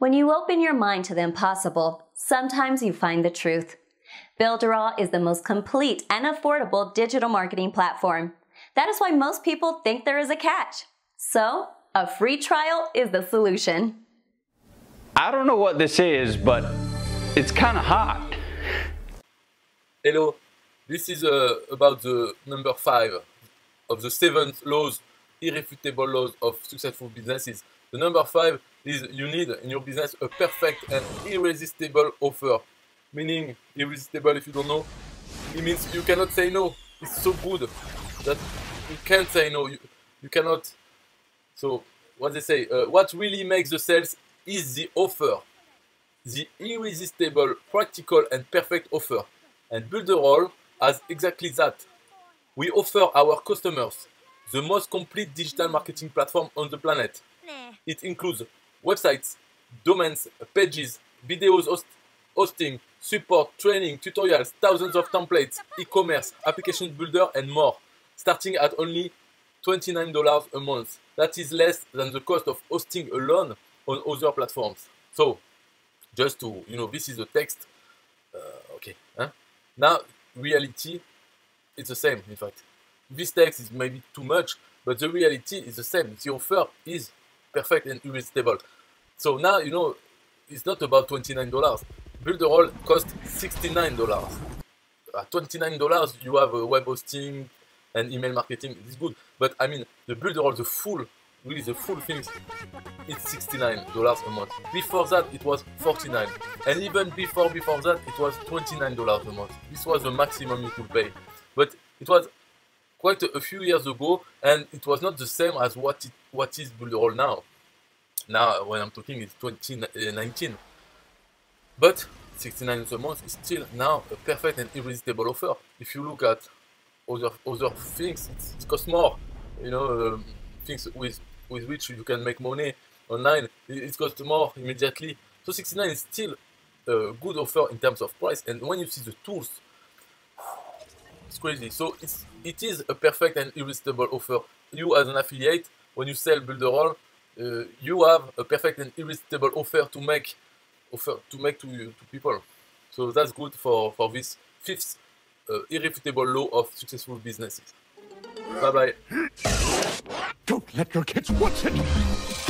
When you open your mind to the impossible, sometimes you find the truth. Builderall is the most complete and affordable digital marketing platform. That is why most people think there is a catch. So, a free trial is the solution. I don't know what this is, but it's kind of hot. Hello, this is uh, about the number five of the seven laws, irrefutable laws of successful businesses. The number five is you need in your business a perfect and irresistible offer. Meaning, irresistible, if you don't know, it means you cannot say no. It's so good that you can't say no. You, you cannot. So, what they say, uh, what really makes the sales is the offer. The irresistible, practical, and perfect offer. And Builderall has exactly that. We offer our customers the most complete digital marketing platform on the planet. It includes websites, domains, pages, videos host hosting, support, training, tutorials, thousands of templates, e-commerce, application builder, and more, starting at only $29 a month. That is less than the cost of hosting alone on other platforms. So, just to, you know, this is the text. Uh, okay. Huh? Now, reality, it's the same, in fact. This text is maybe too much, but the reality is the same. The offer is perfect and irresistible. So now, you know, it's not about $29. Builderall costs $69. At $29, you have a web hosting and email marketing. It's good. But I mean, the Builderall, the full, really the full things, it's $69 a month. Before that, it was 49 And even before before that, it was $29 a month. This was the maximum you could pay. But it was quite a, a few years ago, and it was not the same as what it, what is Builderall now. Now, when I'm talking, it's 2019. But 69 a month is still now a perfect and irresistible offer. If you look at other other things, it costs more. You know, um, things with with which you can make money online, it, it costs more immediately. So 69 is still a good offer in terms of price. And when you see the tools, it's crazy. So it's it is a perfect and irresistible offer. You as an affiliate, when you sell Builderall, uh, you have a perfect and irresistible offer to make offer to make to, to people. So that's good for, for this fifth uh, irrefutable law of successful businesses. Bye bye. Don't let your kids watch it.